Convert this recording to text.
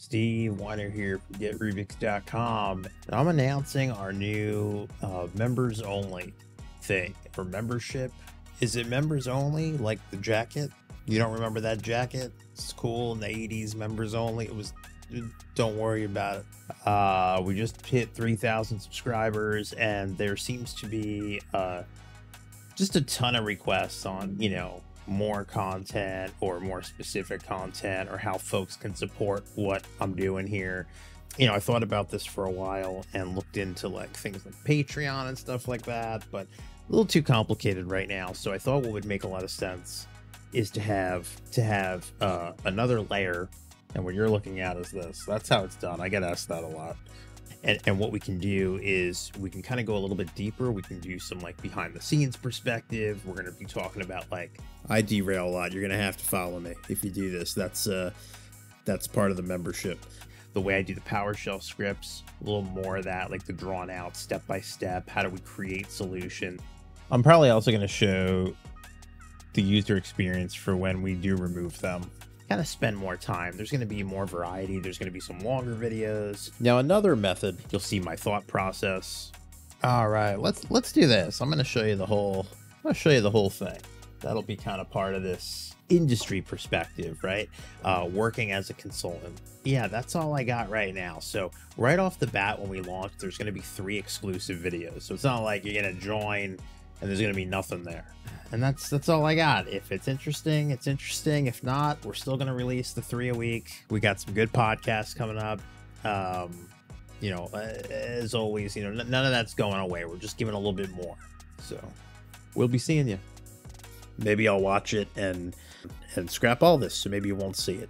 Steve Weiner here from GetRubix.com. I'm announcing our new uh, members only thing for membership. Is it members only, like the jacket? You don't remember that jacket? It's cool in the 80s, members only. It was, don't worry about it. Uh, we just hit 3,000 subscribers, and there seems to be uh, just a ton of requests on, you know, more content or more specific content or how folks can support what I'm doing here. You know, I thought about this for a while and looked into like things like Patreon and stuff like that, but a little too complicated right now. So I thought what would make a lot of sense is to have to have uh, another layer. And what you're looking at is this. That's how it's done. I get asked that a lot. And, and what we can do is we can kind of go a little bit deeper. We can do some like behind the scenes perspective. We're going to be talking about like I derail a lot. You're going to have to follow me if you do this. That's uh that's part of the membership. The way I do the PowerShell scripts, a little more of that, like the drawn out step by step. How do we create solution? I'm probably also going to show the user experience for when we do remove them kind of spend more time. There's going to be more variety. There's going to be some longer videos. Now, another method, you'll see my thought process. All right, let's let's do this. I'm going to show you the whole. I'm going to show you the whole thing. That'll be kind of part of this industry perspective, right? Uh, working as a consultant. Yeah, that's all I got right now. So right off the bat, when we launch, there's going to be three exclusive videos. So it's not like you're going to join and there's to be nothing there and that's that's all I got. If it's interesting, it's interesting. If not, we're still gonna release the three a week. We got some good podcasts coming up. Um, you know, uh, as always, you know, none of that's going away. We're just giving a little bit more. So we'll be seeing you. Maybe I'll watch it and and scrap all this, so maybe you won't see it.